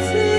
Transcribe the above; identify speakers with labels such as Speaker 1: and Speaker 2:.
Speaker 1: see.